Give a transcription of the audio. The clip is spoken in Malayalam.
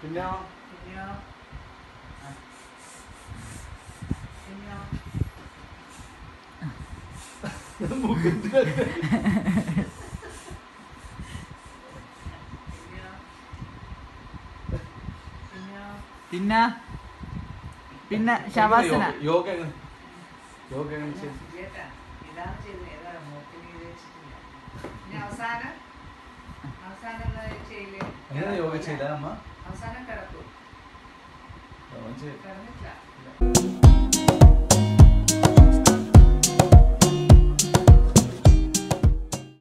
പിന്നെ? പിന്നെയോ പിന്നെയോ പിന്നെ? പിന്നെ? ശവാസന. യോഗ? യോഗ അവസാനം? അവസാനം യോഗ ചെയ്ത അമ്മ? അവസാനം കിടക്കും യോഗ ചെയ്ത് കിടന്നിട്ടില്ല